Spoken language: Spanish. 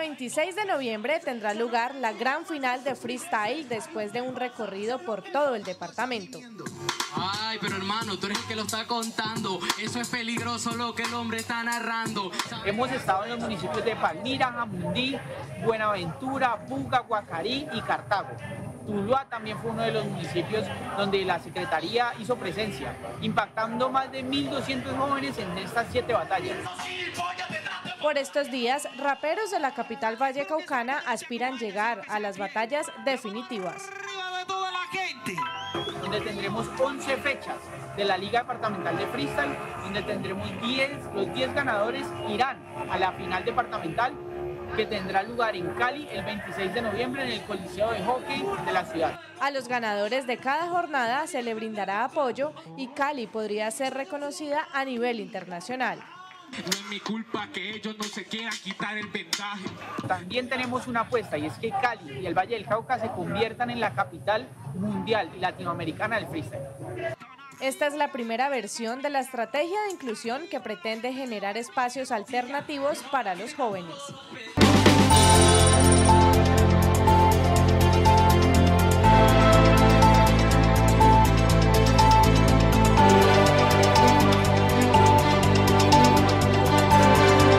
26 de noviembre tendrá lugar la gran final de freestyle después de un recorrido por todo el departamento. Ay, pero hermano, tú eres el que lo está contando. Eso es peligroso lo que el hombre está narrando. Hemos estado en los municipios de Palmira, Jamundí, Buenaventura, Buga, Guacarí y Cartago. Tuluá también fue uno de los municipios donde la Secretaría hizo presencia, impactando más de 1.200 jóvenes en estas siete batallas. Por estos días, raperos de la capital vallecaucana aspiran llegar a las batallas definitivas. Donde tendremos 11 fechas de la Liga Departamental de Freestyle, donde tendremos 10, los 10 ganadores irán a la final departamental que tendrá lugar en Cali el 26 de noviembre en el Coliseo de Hockey de la ciudad. A los ganadores de cada jornada se le brindará apoyo y Cali podría ser reconocida a nivel internacional. No es mi culpa que ellos no se quieran quitar el vendaje. También tenemos una apuesta y es que Cali y el Valle del Cauca se conviertan en la capital mundial y latinoamericana del freestyle. Esta es la primera versión de la estrategia de inclusión que pretende generar espacios alternativos para los jóvenes.